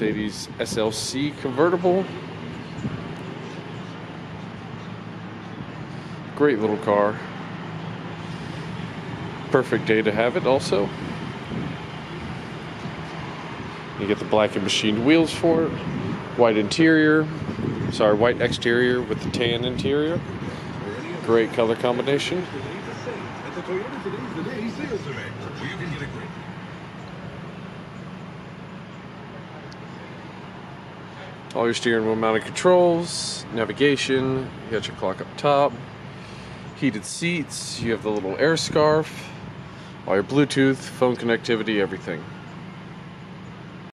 Mercedes SLC convertible. Great little car. Perfect day to have it also. You get the black and machined wheels for it. White interior. Sorry, white exterior with the tan interior. Great color combination. At the Toyota Today's the Day sales event, where you can get a great All your steering wheel mounted controls, navigation, you got your clock up top, heated seats, you have the little air scarf, all your Bluetooth, phone connectivity, everything.